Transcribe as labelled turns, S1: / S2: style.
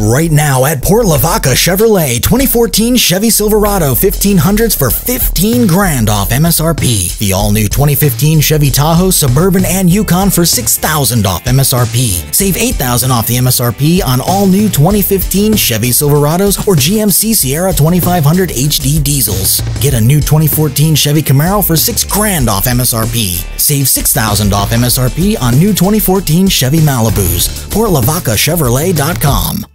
S1: Right now at Port Lavaca Chevrolet 2014 Chevy Silverado 1500s for 15 grand off MSRP. The all new 2015 Chevy Tahoe, Suburban, and Yukon for 6000 off MSRP. Save 8000 off the MSRP on all new 2015 Chevy Silverados or GMC Sierra 2500 HD diesels. Get a new 2014 Chevy Camaro for 6 grand off MSRP. Save 6000 off MSRP on new 2014 Chevy Malibus. PortLavacaChevrolet.com.